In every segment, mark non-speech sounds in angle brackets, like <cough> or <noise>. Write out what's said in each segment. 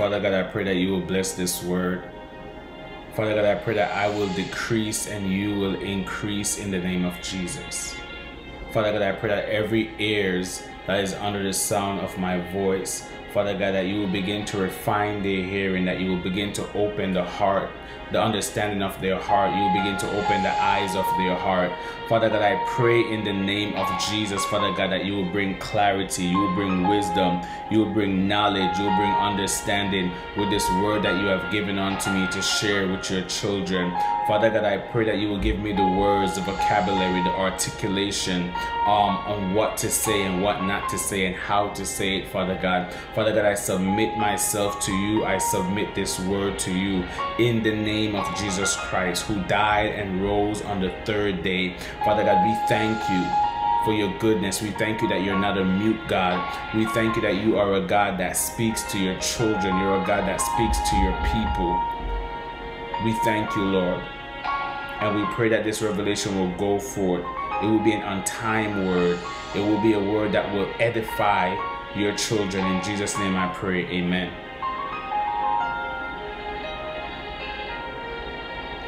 Father God, I pray that you will bless this word. Father God, I pray that I will decrease and you will increase in the name of Jesus. Father God, I pray that every ears that is under the sound of my voice, Father God, that you will begin to refine their hearing, that you will begin to open the heart, the understanding of their heart. You begin to open the eyes of their heart. Father God, I pray in the name of Jesus, Father God, that you will bring clarity, you will bring wisdom, you will bring knowledge, you will bring understanding with this word that you have given unto me to share with your children. Father God, I pray that you will give me the words, the vocabulary, the articulation um, on what to say and what not to say and how to say it, Father God. Father God, I submit myself to you. I submit this word to you in the name of Jesus Christ, who died and rose on the third day. Father God, we thank you for your goodness. We thank you that you're not a mute God. We thank you that you are a God that speaks to your children. You're a God that speaks to your people. We thank you, Lord. And we pray that this revelation will go forth. It will be an untimed word. It will be a word that will edify your children. In Jesus' name I pray. Amen.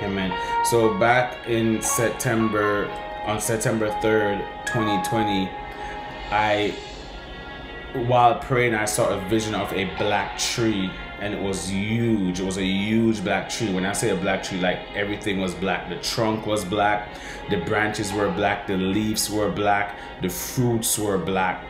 Amen. So back in September, on September 3rd, 2020, I, while praying, I saw a vision of a black tree and it was huge. It was a huge black tree. When I say a black tree, like everything was black. The trunk was black, the branches were black, the leaves were black, the fruits were black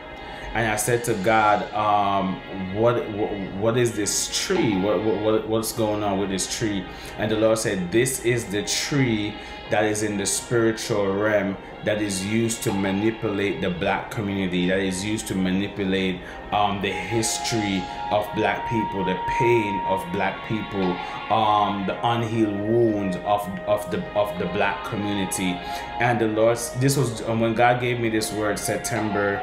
and I said to God, um, what, what, what is this tree? What, what what's going on with this tree? And the Lord said, this is the tree that is in the spiritual realm that is used to manipulate the black community, that is used to manipulate um, the history of black people, the pain of black people, um, the unhealed wounds of, of the of the black community. And the Lord, this was when God gave me this word, September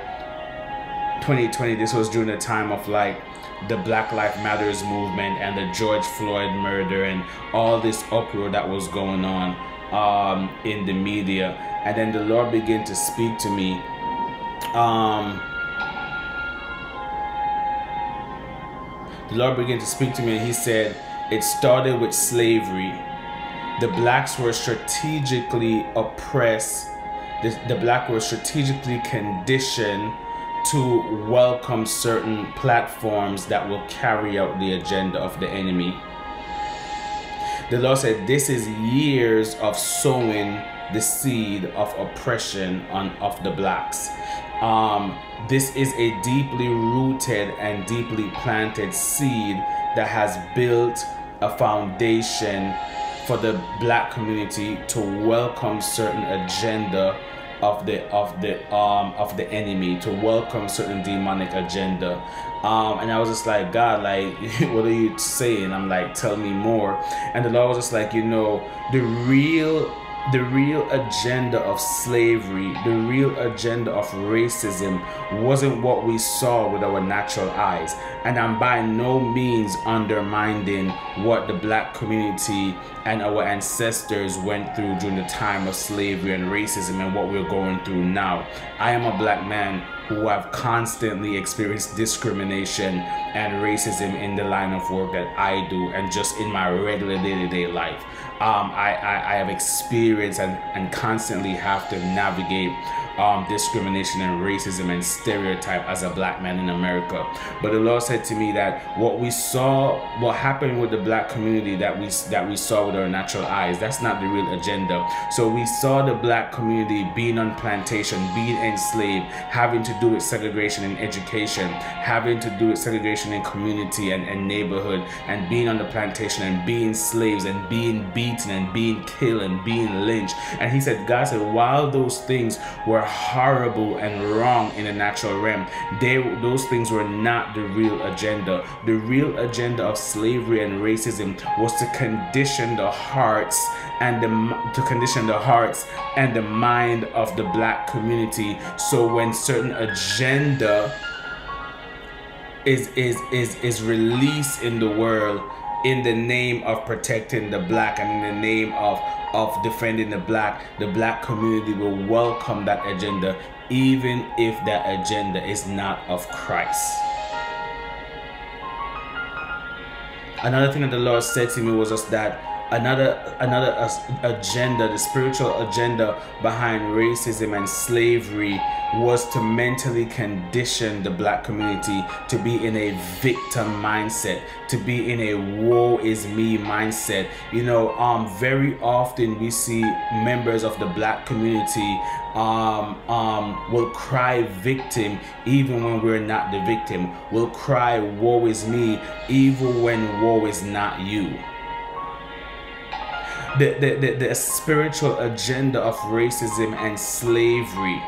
2020, this was during the time of like the Black Lives Matters movement and the George Floyd murder and all this uproar that was going on um, in the media. And then the Lord began to speak to me. Um, the Lord began to speak to me and He said, It started with slavery. The blacks were strategically oppressed, the, the black were strategically conditioned to welcome certain platforms that will carry out the agenda of the enemy. The Lord said, This is years of sowing the seed of oppression on of the blacks. Um, this is a deeply rooted and deeply planted seed that has built a foundation for the black community to welcome certain agenda of the of the um of the enemy to welcome certain demonic agenda. Um and i was just like god like <laughs> what are you saying? I'm like tell me more. And the lord was just like you know the real the real agenda of slavery, the real agenda of racism wasn't what we saw with our natural eyes. And I'm by no means undermining what the black community and our ancestors went through during the time of slavery and racism and what we're going through now. I am a black man who have constantly experienced discrimination and racism in the line of work that I do and just in my regular day-to-day -day life um, I, I, I, have experienced and, and constantly have to navigate um, discrimination and racism and stereotype as a black man in America. But the Lord said to me that what we saw, what happened with the black community that we that we saw with our natural eyes, that's not the real agenda. So we saw the black community being on plantation, being enslaved, having to do with segregation in education, having to do with segregation in community and, and neighborhood, and being on the plantation and being slaves and being beaten and being killed and being lynched. And he said, God said, while those things were horrible and wrong in the natural realm. They, those things were not the real agenda. The real agenda of slavery and racism was to condition the hearts and the, to condition the hearts and the mind of the black community. So when certain agenda is is is is released in the world in the name of protecting the black and in the name of of defending the black the black community will welcome that agenda even if that agenda is not of christ. Another thing that the Lord said to me was just that another another agenda the spiritual agenda behind racism and slavery was to mentally condition the black community to be in a victim mindset to be in a woe is me mindset. You know um very often we see members of the black community um um will cry victim even when we're not the victim will cry woe is me even when woe is not you the, the, the, spiritual agenda of racism and slavery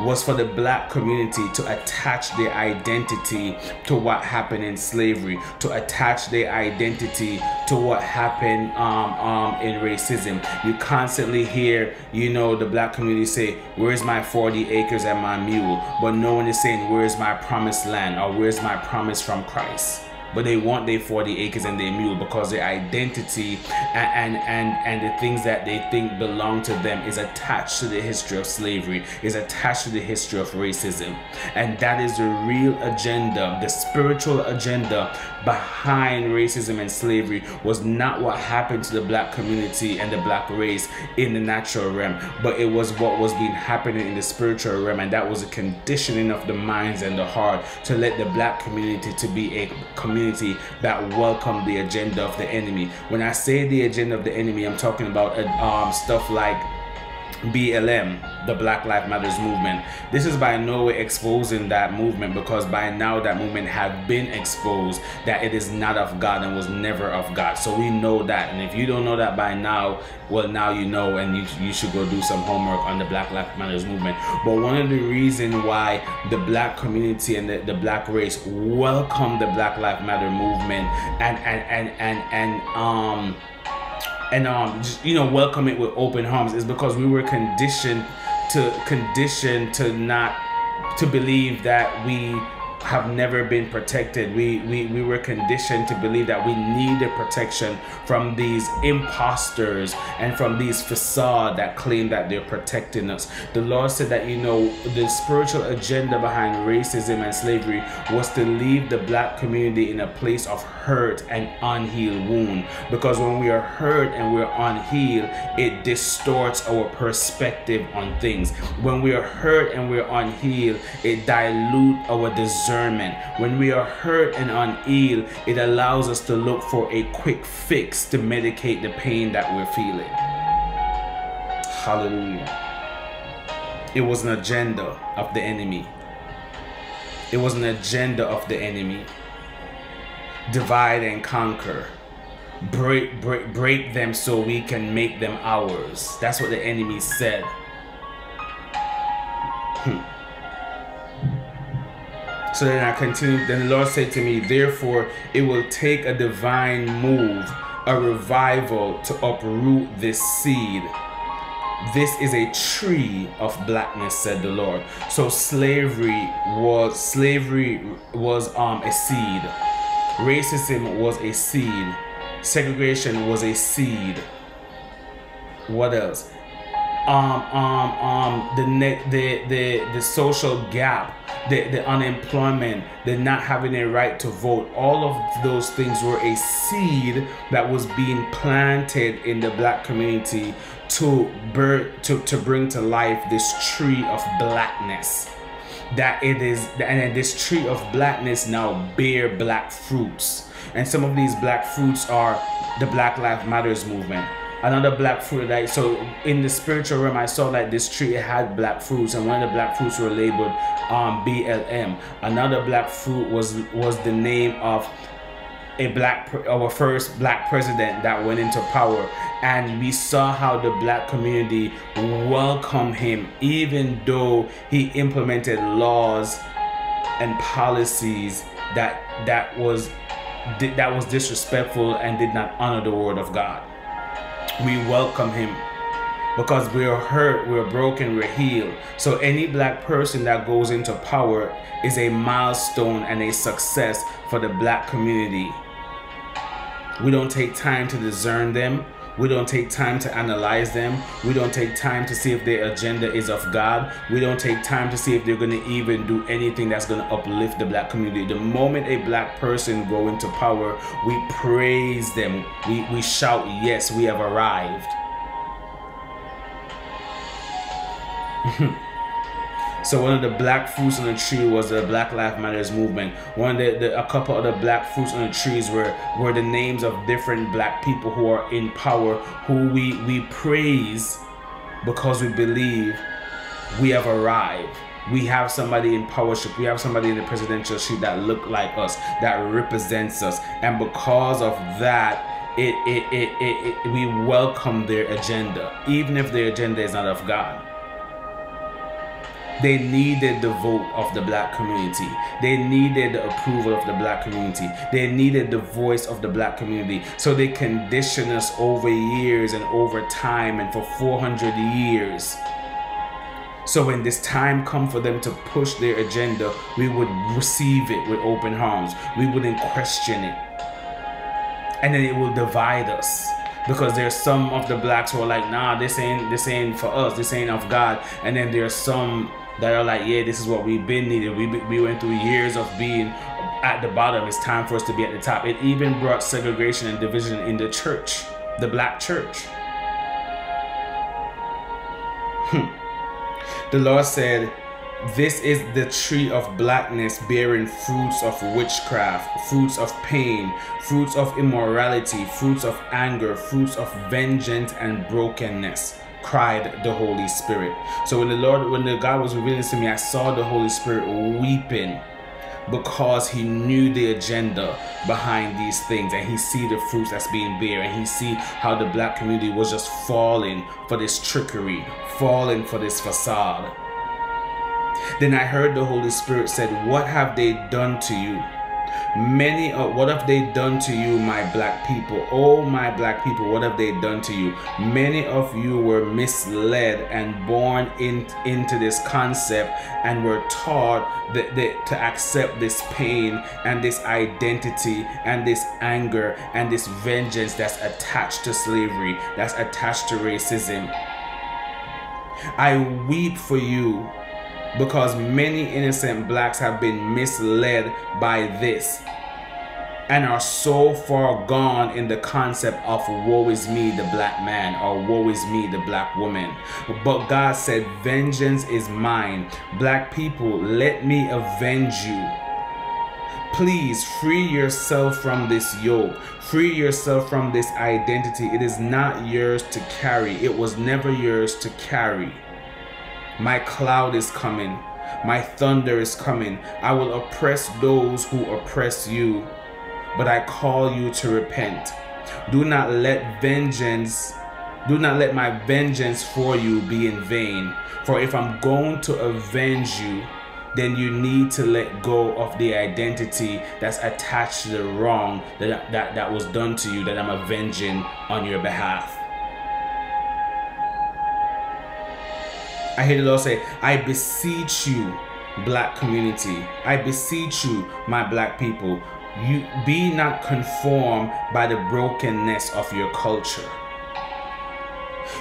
was for the black community to attach their identity to what happened in slavery, to attach their identity to what happened um, um, in racism. You constantly hear, you know, the black community say, Where's my 40 acres and my mule? But no one is saying, Where's my promised land or where's my promise from Christ? But they want their 40 acres and their mule because their identity and, and and and the things that they think belong to them is attached to the history of slavery is attached to the history of racism. And that is the real agenda the spiritual agenda behind racism and slavery was not what happened to the black community and the black race in the natural realm but it was what was being happening in the spiritual realm and that was a conditioning of the minds and the heart to let the black community to be a community community that welcome the agenda of the enemy. When I say the agenda of the enemy, I'm talking about uh, um, stuff like BLM, the Black Lives Matters movement. This is by no way exposing that movement because by now that movement have been exposed that it is not of God and was never of God. So we know that. And if you don't know that by now, well now you know and you, you should go do some homework on the Black Lives Matters movement. But one of the reasons why the black community and the, the black race welcome the Black Lives Matter movement and and and and, and um and um, just, you know, welcome it with open arms is because we were conditioned to conditioned to not to believe that we have never been protected. We, we, we were conditioned to believe that we needed protection from these imposters and from these facade that claim that they're protecting us. The Lord said that, you know, the spiritual agenda behind racism and slavery was to leave the black community in a place of hurt and unhealed wound. Because when we are hurt and we're unhealed, it distorts our perspective on things. When we are hurt and we're unhealed, it dilutes our discernment discernment. When we are hurt and unhealed, it allows us to look for a quick fix to medicate the pain that we're feeling. Hallelujah. It was an agenda of the enemy. It was an agenda of the enemy. Divide and conquer. Break, break, break them so we can make them ours. That's what the enemy said. Hmm. So then I continued, then the Lord said to me, Therefore, it will take a divine move, a revival to uproot this seed. This is a tree of blackness, said the Lord. So slavery was slavery was um a seed. Racism was a seed. Segregation was a seed. What else? Um um um the the the the social gap the, the unemployment, the not having a right to vote, all of those things were a seed that was being planted in the black community to, birth, to, to bring to life this tree of blackness. That it is and this tree of blackness now bear black fruits. And some of these black fruits are the black lives matters movement another black fruit like so in the spiritual realm i saw that this tree had black fruits and one of the black fruits were labeled um blm another black fruit was was the name of a black our first black president that went into power. And we saw how the black community welcomed him even though he implemented laws and policies that that was that was disrespectful and did not honor the word of god we welcome him because we're hurt, we're broken, we're healed. So any black person that goes into power is a milestone and a success for the black community. We don't take time to discern them. We don't take time to analyze them. We don't take time to see if their agenda is of God. We don't take time to see if they're going to even do anything that's going to uplift the black community. The moment a black person go into power, we praise them. We, we shout, yes, we have arrived. <laughs> So one of the black fruits on the tree was the Black Lives Matters movement. One of the, the, a couple of the black fruits on the trees were were the names of different black people who are in power, who we we praise because we believe we have arrived. We have somebody in powership. We have somebody in the presidential seat that look like us, that represents us, and because of that. It, it, it, it, it, we welcome their agenda, even if their agenda is not of God. They needed the vote of the black community. They needed the approval of the black community. They needed the voice of the black community. So they conditioned us over years and over time and for 400 years. So when this time come for them to push their agenda, we would receive it with open arms. We wouldn't question it. And then it will divide us because there's some of the blacks who are like, nah, this ain't this ain't for us, this ain't of God. And then there's some that are like, yeah, this is what we've been needed. We, we went through years of being at the bottom. It's time for us to be at the top. It even brought segregation and division in the church, the black church. Hmm. The Lord said, This is the tree of blackness bearing fruits of witchcraft, fruits of pain, fruits of immorality, fruits of anger, fruits of vengeance and brokenness cried the Holy Spirit. So when the Lord, when the God was revealing to me, I saw the Holy Spirit weeping because he knew the agenda behind these things and he see the fruits that's being bare and he see how the black community was just falling for this trickery falling for this facade then i heard the holy spirit said what have they done to you Many of what have they done to you, my black people? Oh, my black people, what have they done to you? Many of you were misled and born in, into this concept and were taught that, that to accept this pain and this identity and this anger and this vengeance that's attached to slavery, that's attached to racism. I weep for you because many innocent blacks have been misled by this and are so far gone in the concept of woe is me the black man or woe is me the black woman. But god said vengeance is mine. Black people let me avenge you. Please free yourself from this yoke. Free yourself from this identity. It is not yours to carry. It was never yours to carry my cloud is coming. My thunder is coming. I will oppress those who oppress you. But I call you to repent. Do not let vengeance, do not let my vengeance for you be in vain. For if I'm going to avenge you, then you need to let go of the identity that's attached to the wrong that, that, that was done to you that I'm avenging on your behalf. I hear the Lord say, I beseech you, black community. I beseech you, my black people. You be not conformed by the brokenness of your culture.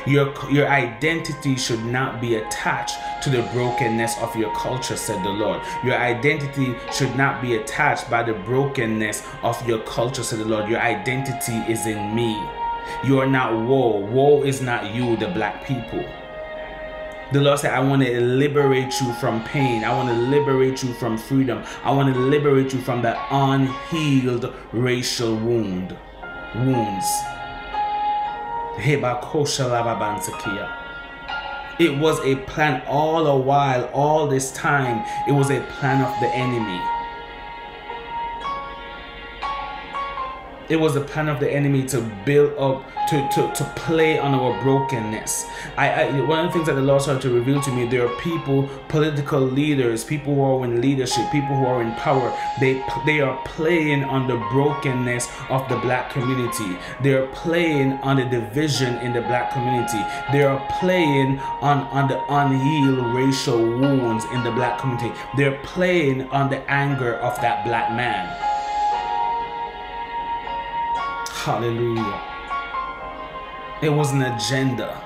Your, your identity should not be attached to the brokenness of your culture, said the Lord. Your identity should not be attached by the brokenness of your culture, said the Lord. Your identity is in me. You are not woe. Woe is not you, the black people. The Lord said, I want to liberate you from pain. I want to liberate you from freedom. I want to liberate you from the unhealed racial wound. Wounds. It was a plan all the while, all this time. It was a plan of the enemy. It was a plan of the enemy to build up to, to, to play on our brokenness. I, I one of the things that the Lord started to reveal to me, there are people, political leaders, people who are in leadership, people who are in power. They they are playing on the brokenness of the black community. They are playing on the division in the black community. They are playing on, on the unhealed racial wounds in the black community. They're playing on the anger of that black man. Hallelujah. It was an agenda.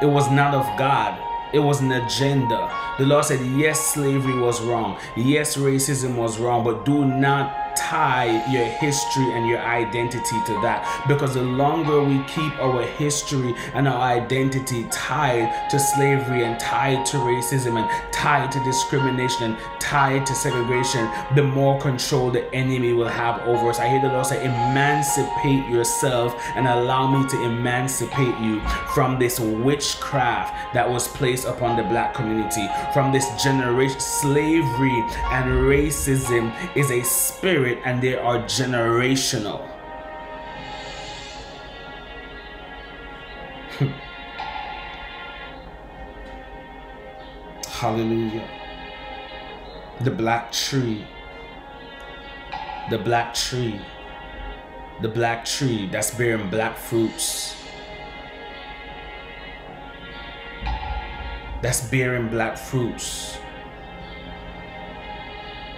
It was not of God. It was an agenda. The Lord said, yes, slavery was wrong. Yes, racism was wrong, but do not tie your history and your identity to that because the longer we keep our history and our identity tied to slavery and tied to racism and tied to discrimination and tied to segregation, the more control the enemy will have over us. I hear the Lord say, emancipate yourself and allow me to emancipate you from this witchcraft that was placed upon the black community, from this generation. Slavery and racism is a spirit spirit and they are generational. <laughs> Hallelujah. The black tree. The black tree. The black tree that's bearing black fruits. That's bearing black fruits.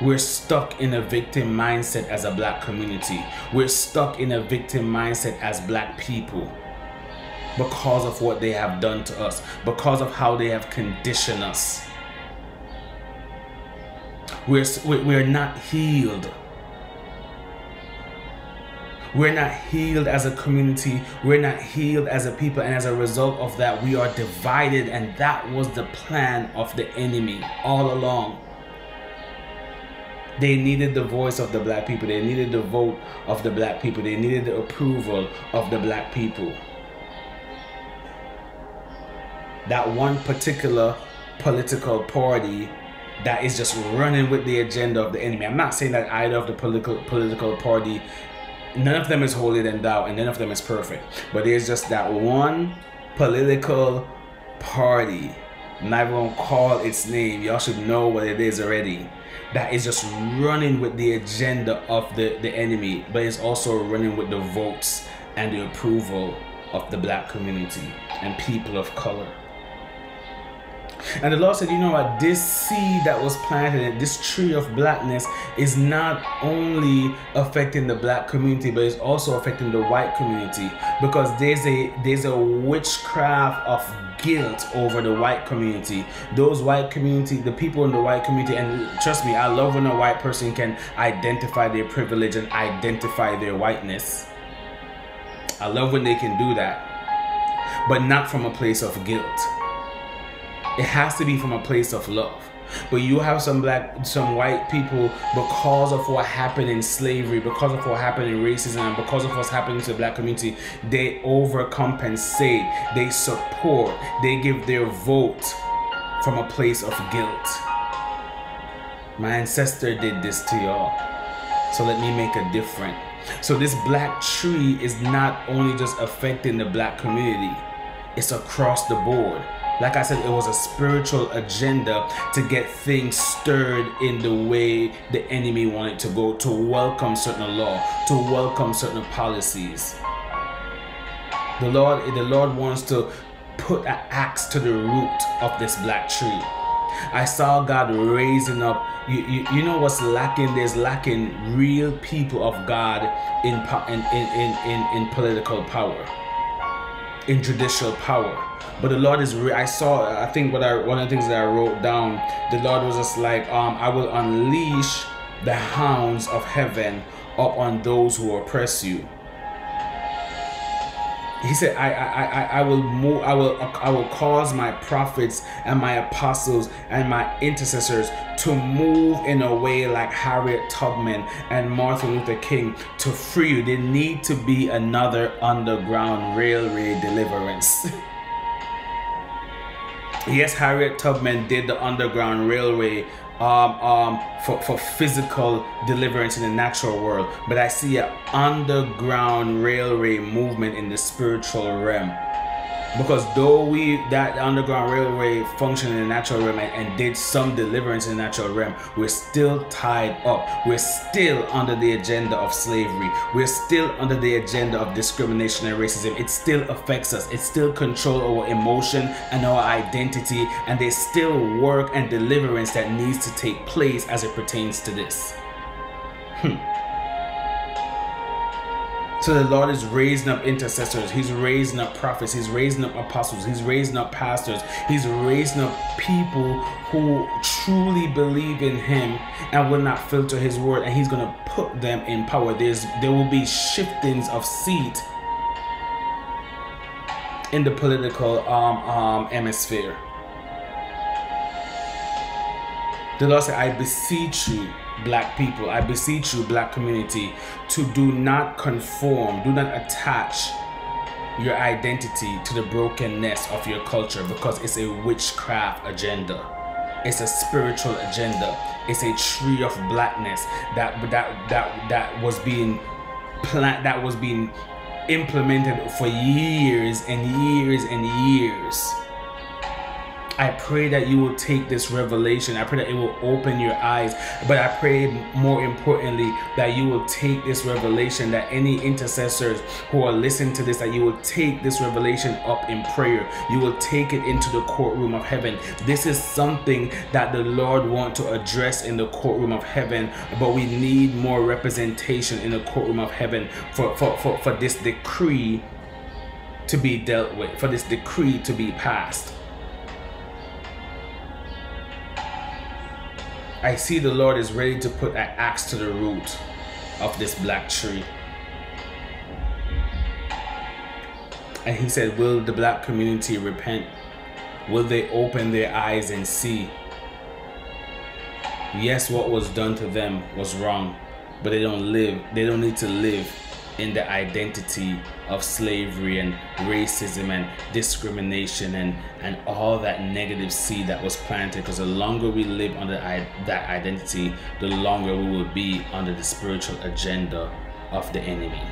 We're stuck in a victim mindset as a black community. We're stuck in a victim mindset as black people because of what they have done to us, because of how they have conditioned us. We're, we're not healed. We're not healed as a community. We're not healed as a people. And as a result of that, we are divided. And that was the plan of the enemy all along. They needed the voice of the black people. They needed the vote of the black people. They needed the approval of the black people. That one particular political party that is just running with the agenda of the enemy. I'm not saying that either of the political political party, none of them is holier than thou, and none of them is perfect. But there's just that one political party. I'm not even call its name. Y'all should know what it is already that is just running with the agenda of the, the enemy, but is also running with the votes and the approval of the black community and people of color. And the Lord said, You know what? This seed that was planted, this tree of blackness, is not only affecting the black community, but it's also affecting the white community because there's a there's a witchcraft of guilt over the white community. Those white community, the people in the white community, and trust me, I love when a white person can identify their privilege and identify their whiteness. I love when they can do that, but not from a place of guilt. It has to be from a place of love. But you have some black, some white people because of what happened in slavery, because of what happened in racism, and because of what's happening to the black community, they overcompensate, they support, they give their vote from a place of guilt. My ancestor did this to y'all. So let me make a difference. So this black tree is not only just affecting the black community, it's across the board. Like I said, it was a spiritual agenda to get things stirred in the way the enemy wanted to go, to welcome certain law, to welcome certain policies. The Lord, the Lord wants to put an axe to the root of this black tree. I saw God raising up. You, you, you know what's lacking? There's lacking real people of God in, in, in, in, in political power, in judicial power but the Lord is. Re- I saw. I think what I one of the things that I wrote down. The Lord was just like, um, I will unleash the hounds of heaven up on those who oppress you. He said, I, I, I, I will move, I will, I will cause my prophets and my apostles and my intercessors to move in a way like Harriet Tubman and Martin Luther King to free you. There need to be another underground railway deliverance. <laughs> yes, Harriet Tubman did the Underground Railway um, um, for, for physical deliverance in the natural world, but I see an underground railway movement in the spiritual realm because though we that underground railway functioned in the natural realm and, and, did some deliverance in the natural realm we're still tied up. We're still under the agenda of slavery. We're still under the agenda of discrimination and racism. It still affects us. It still control our emotion and our identity and there's still work and deliverance that needs to take place as it pertains to this. Hmm. So the Lord is raising up intercessors. He's raising up prophets. He's raising up apostles. He's raising up pastors. He's raising up people who truly believe in Him and will not filter His word. And He's to put them in power. There's there will be shiftings of seat in the political um, um, hemisphere. The Lord said, I beseech you, black people, I beseech you, black community, to do not conform, do not attach your identity to the brokenness of your culture because it's a witchcraft agenda. It's a spiritual agenda. It's a tree of blackness that that that that was being plant that was being implemented for years and years and years. I pray that you will take this revelation. I pray that it will open your eyes. But I pray more importantly that you will take this revelation, that any intercessors who are listening to this, that you will take this revelation up in prayer. You will take it into the courtroom of heaven. This is something that the Lord wants to address in the courtroom of heaven. But we need more representation in the courtroom of heaven for, for, for, for this decree to be dealt with, for this decree to be passed. I see the Lord is ready to put an axe to the root of this black tree. And he said, Will the black community repent? Will they open their eyes and see? Yes, what was done to them was wrong, but they don't live, they don't need to live in the identity of slavery and racism and discrimination and, and all that negative seed that was planted. Because the longer we live under that identity, the longer we will be under the spiritual agenda of the enemy.